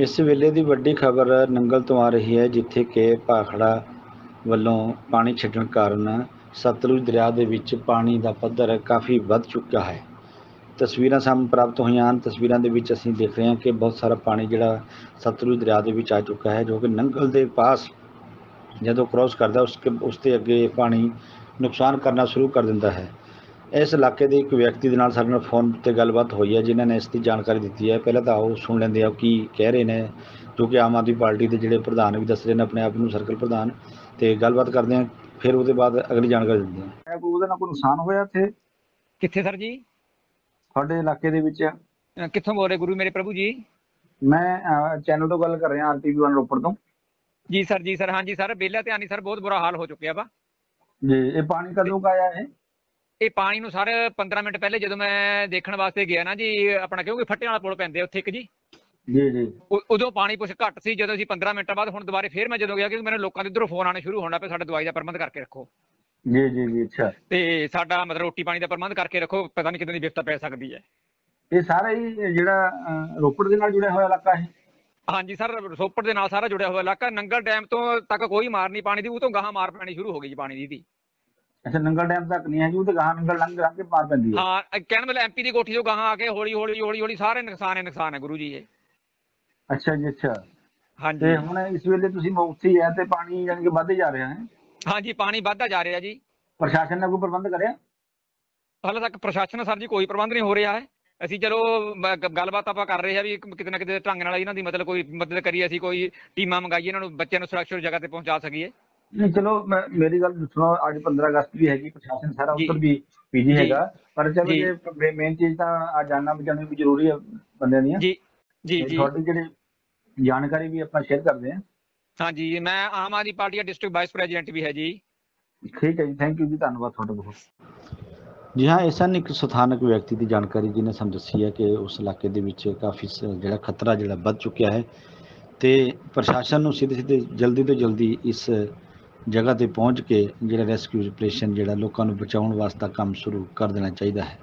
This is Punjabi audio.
ਇਸ ਵੇਲੇ ਦੀ ਵੱਡੀ ਖਬਰ ਨੰਗਲ ਤੋਂ ਆ ਰਹੀ ਹੈ, ਜਿੱਥੇ ਕਿ ਭਾਖੜਾ ਵੱਲੋਂ ਪਾਣੀ ਛੱਡਣ ਕਾਰਨ ਸਤਲੁਜ ਦਰਿਆ ਦੇ ਵਿੱਚ ਪਾਣੀ ਦਾ ਪੱਧਰ ਕਾਫੀ ਵੱਧ ਚੁੱਕਾ ਹੈ। ਤਸਵੀਰਾਂ ਸਾਨੂੰ ਪ੍ਰਾਪਤ ਹੋਈਆਂ ਹਨ। ਤਸਵੀਰਾਂ ਦੇ ਵਿੱਚ ਅਸੀਂ ਦੇਖ ਰਹੇ ਹਾਂ ਕਿ ਬਹੁਤ ਸਾਰਾ ਪਾਣੀ ਜਿਹੜਾ ਸਤਲੁਜ ਦਰਿਆ ਦੇ ਵਿੱਚ ਆ ਚੁੱਕਾ ਹੈ, ਜੋ ਕਿ ਨੰਗਲ ਦੇ ਪਾਸ ਜਦੋਂ ਕ੍ਰੋਸ ਕਰਦਾ ਉਸ ਉਸ ਦੇ ਅੱਗੇ ਪਾਣੀ ਨੁਕਸਾਨ ਕਰਨਾ ਸ਼ੁਰੂ ਕਰ ਦਿੰਦਾ ਹੈ। ਇਸ ਇਲਾਕੇ ਦੇ ਇੱਕ ਵਿਅਕਤੀ ਦੇ ਨਾਲ ਸਾਡੇ ਨਾਲ ਫੋਨ ਤੇ ਗੱਲਬਾਤ ਹੋਈ ਹੈ ਜਿਨ੍ਹਾਂ ਨੇ ਇਸ ਦੀ ਜਾਣਕਾਰੀ ਦਿੱਤੀ ਹੈ। ਪਹਿਲਾਂ ਤਾਂ ਆਓ ਸੁਣ ਲੈਂਦੇ ਹਾਂ ਕੀ ਕਹਿ ਰਹੇ ਨੇ ਜੋ ਕਿ ਆਮ ਆਦਮੀ ਪਾਰਟੀ ਦੇ ਜਿਹੜੇ ਪ੍ਰਧਾਨ ਵੀ ਦੱਸ ਰਹੇ ਨੇ ਆਪਣੇ ਆਪ ਨੂੰ ਸਰਕਲ ਪ੍ਰਧਾਨ ਤੇ ਗੱਲਬਾਤ ਕਰਦੇ ਹਾਂ ਫਿਰ ਉਹਦੇ ਬਾਅਦ ਅਗਲੀ ਜਾਣਕਾਰੀ ਦਿੰਦੇ ਹਾਂ ਉਹਦੇ ਨਾਲ ਕੋਈ ਨੁਕਸਾਨ ਹੋਇਆ ਇੱਥੇ? ਕਿੱਥੇ ਸਰ ਜੀ? ਤੁਹਾਡੇ ਇਲਾਕੇ ਦੇ ਵਿੱਚ। ਕਿੱਥੋਂ ਬੋਲ ਰਹੇ ਗੁਰੂ ਮੇਰੇ ਪ੍ਰਭੂ ਜੀ? ਮੈਂ ਚੈਨਲ ਤੋਂ ਗੱਲ ਕਰ ਰਿਹਾ ਆਰਟੀਵੀ 1 ਰੋਪੜ ਤੋਂ। ਜੀ ਸਰ ਜੀ ਸਰ ਹਾਂਜੀ ਸਰ ਬੇਲਾ ਤੇ ਆਨੀ ਸਰ ਬਹੁਤ ਬੁਰਾ ਹਾਲ ਹੋ ਚੁੱਕਿਆ ਵਾ। ਜੀ ਇਹ ਪਾਣੀ ਕਦੋਂ ਕਾ ਆਇਆ ਹੈ ਇਹ ਪਾਣੀ ਨੂੰ ਸਰ 15 ਮਿੰਟ ਪਹਿਲੇ ਜਦੋਂ ਮੈਂ ਦੇਖਣ ਵਾਸਤੇ ਗਿਆ ਨਾ ਜੀ ਆਪਣਾ ਕਿਉਂਕਿ ਫੱਟੇ ਵਾਲਾ ਪੁਲ ਪੈਂਦੇ ਉੱਥੇ ਇੱਕ ਜੀ। ਜੀ ਜੀ। ਉਦੋਂ ਪਾਣੀ ਕੁਛ ਘੱਟ ਸੀ ਜਦੋਂ ਅਸੀਂ 15 ਮਿੰਟਾਂ ਬਾਅਦ ਹੁਣ ਦੁਬਾਰੇ ਫੇਰ ਮੈਂ ਜਦੋਂ ਗਿਆ ਕਿ ਮੈਨੂੰ ਲੋਕਾਂ ਦੇ ਇੱਧਰੋਂ ਫੋਨ ਆਣੇ ਸ਼ੁਰੂ ਹੋਣਾ ਪਿਆ ਸਾਡੇ ਦਵਾਈ ਦਾ ਪ੍ਰਬੰਧ ਕਰਕੇ ਰੱਖੋ। ਜੀ ਜੀ ਜੀ ਅੱਛਾ। ਤੇ ਸਾਡਾ ਮਤਲਬ ਰੋਟੀ ਪਾਣੀ ਦਾ ਪ੍ਰਬੰਧ ਕਰਕੇ ਰੱਖੋ ਪਤਾ ਨਹੀਂ ਕਿਦੋਂ ਦੀ ਵਿਪਤਾ ਪੈ ਸਕਦੀ ਹੈ। ਇਹ ਸਾਰਾ ਹੀ ਜਿਹੜਾ ਰੋਪੜ ਦੇ ਨਾਲ ਜੁੜਿਆ ਹੋਇਆ ਇਲਾਕਾ ਹੈ ਹਾਂਜੀ ਸਰ ਰਸੋਪੜ ਦੇ ਨਾਲ ਸਾਰਾ ਜੁੜਿਆ ਹੋਇਆ ਇਲਾਕਾ ਨੰਗਲ ਡੈਮ ਤੋਂ ਤੱਕ ਕੋਈ ਮਾਰ ਨਹੀਂ ਪਾਣੀ ਦੀ ਉਹ ਤੋਂ ਗਾਹਾਂ ਮਾਰ ਪੈਣੀ ਸ਼ੁਰੂ ਹੋ ਗਈ ਜੀ ਪਾਣੀ ਦੀ ਅੱਛਾ ਨੰਗਲ ਡੈਮ ਤੱਕ ਨਹੀਂ ਹੈ ਜੀ ਉਹ ਤੇ ਗਾਹਾਂ ਨੰਗਲ ਲੰਘ ਲੰਘ ਕੇ ਪਾਰ ਪੈਂਦੀ ਹੈ। ਹਾਂ ਕਹਿਣ ਮਤਲਬ ਐਮਪੀ ਦੀ ਕੋਠੀ ਤੋਂ ਗਾਹਾਂ ਆ ਕੇ ਹੌਲੀ ਹੌਲੀ ਹੌਲੀ ਹੌਲੀ ਸਾਰੇ ਨੁਕਸਾਨ ਹੈ ਨੁਕਸਾਨ ਹੈ ਗੁਰੂ ਜੀ ਇਹ। ਅੱਛਾ ਜੀ ਅੱਛਾ। ਹਾਂਜੀ। ਤੇ ਹੁਣ ਇਸ ਵੇਲੇ ਤੁਸੀਂ ਮੁਕਤੀ ਹੈ ਤੇ ਪਾਣੀ ਯਾਨੀ ਕਿ ਵੱਧਦੇ ਜਾ ਰਿਹਾ ਹੈ? ਹਾਂਜੀ ਪਾਣੀ ਵੱਧਦਾ ਜਾ ਰਿਹਾ ਜੀ। ਪ੍ਰਸ਼ਾਸਨ ਨੇ ਕੋਈ ਪ੍ਰਬੰਧ ਕਰਿਆ? ਹਾਲੇ ਤੱਕ ਪ੍ਰਸ਼ਾਸਨ ਸਰ ਜੀ ਕੋਈ ਪ੍ਰਬੰਧ ਨਹੀਂ ਹੋ ਰਿਹਾ ਹੈ। ਅਸੀਂ ਚਲੋ ਗੱਲਬਾਤ ਆਪਾਂ ਕਰ ਰਹੇ ਹਾਂ ਵੀ ਕਿਤੇ ਨਾ ਕਿਤੇ ਢੰਗ ਨਾਲ ਇਹਨਾਂ ਦੀ ਮਤਲਬ ਕੋਈ ਮਦਦ ਕਰੀਏ ਅਸੀਂ ਕੋਈ ਟੀਮਾਂ ਮੰਗਾਈਏ ਇਹਨਾਂ ਨੂੰ ਬੱਚਿਆਂ ਨੂੰ ਸੁਰੱਖਿਅਤ ਜਗ੍ਹਾ ਤੇ ਪਹੁੰਚਾ ਸਕੀਏ। ਨਹੀਂ ਚਲੋ ਮੈਂ ਮੇਰੀ ਗੱਲ ਸੁਣੋ ਅੱਜ 15 ਅਗਸਤ ਵੀ ਹੈਗੀ ਪ੍ਰਸ਼ਾਸਨ ਸਾਰਾ ਜੀ। ਉੱਧਰ ਵੀ ਪੀਜੀ। ਹੈਗਾ ਪਰ ਚਲੋ ਜੀ। ਮੇਨ ਚੀਜ਼ ਤਾਂ ਆ ਜਾਣਨਾ ਬਚਾਉਣੀ ਵੀ ਜ਼ਰੂਰੀ ਹੈ ਬੰਦਿਆਂ ਦੀਆਂ ਜੀ ਜੀ ਜੀ ਤੁਹਾਡੀ ਜਿਹੜੀ ਜਾਣਕਾਰੀ ਵੀ ਆਪਾਂ ਸ਼ੇਅਰ ਕਰਦੇ ਹਾਂ ਹਾਂਜੀ ਮੈਂ ਆਮ ਆਦਮੀ ਪਾਰਟੀ ਦਾ ਡਿਸਟ੍ਰਿਕਟ ਵਾਈਸ ਪ੍ਰੈਜ਼ੀਡੈਂਟ ਵੀ ਹੈ ਜੀ ਠੀਕ ਹੈ ਜੀ ਥੈਂਕ ਯੂ ਜੀ ਧੰਨਵਾਦ ਤੁਹਾਡਾ ਬਹੁਤ ਜੀ ਹਾਂ ਇਹ ਸਨ ਇੱਕ ਸਥਾਨਕ ਵਿਅਕਤੀ ਦੀ ਜਾਣਕਾਰੀ ਜਿਹਨੇ ਸਾਨੂੰ ਦੱਸੀ ਹੈ ਕਿ ਉਸ ਇਲਾਕੇ ਦੇ ਵਿੱਚ ਕਾਫੀ ਜਿਹੜਾ ਖਤਰਾ ਜਿਹੜਾ ਵੱਧ ਚੁੱਕਿਆ ਹੈ ਤੇ ਪ੍ਰਸ਼ਾਸਨ ਨੂੰ ਸਿੱਧੇ ਸਿੱਧੇ ਜਲਦੀ ਤੋਂ ਜਲਦੀ ਇਸ ਜਗ੍ਹਾ ਤੇ ਪਹੁੰਚ ਕੇ ਜਿਹੜਾ ਰੈਸਕਿਊ ਆਪਰੇਸ਼ਨ ਜਿਹੜਾ ਲੋਕਾਂ ਨੂੰ ਬਚਾਉਣ ਵਾਸਤੇ ਕੰਮ ਸ਼ੁਰੂ ਕਰ ਦੇਣਾ ਚਾਹੀਦਾ ਹੈ।